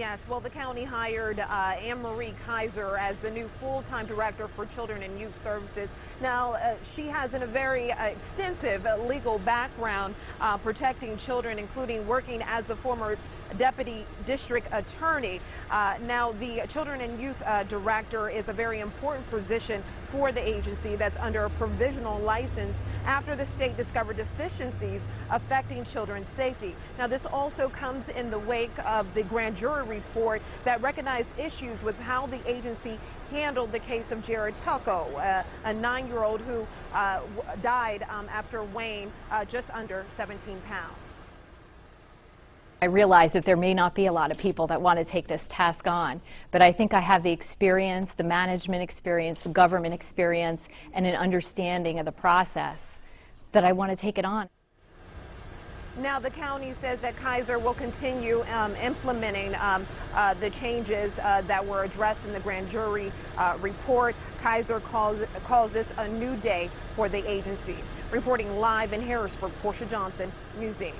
Yes, well, the county hired uh, Anne Marie Kaiser as the new full-time director for Children and Youth Services. Now, uh, she has in a very uh, extensive legal background uh, protecting children, including working as the former deputy district attorney. Uh, now, the Children and Youth uh, Director is a very important position for the agency that's under a provisional license after the state discovered deficiencies affecting children's safety. Now, this also comes in the wake of the grand jury report that recognized issues with how the agency handled the case of Jared Tucko, uh, a nine-year-old who uh, died um, after weighing uh, just under 17 pounds. I realize that there may not be a lot of people that want to take this task on, but I think I have the experience, the management experience, the government experience, and an understanding of the process that I want to take it on. Now, the county says that Kaiser will continue um, implementing um, uh, the changes uh, that were addressed in the grand jury uh, report. Kaiser calls, calls this a new day for the agency. Reporting live in Harrisburg, Portia Johnson, News 8.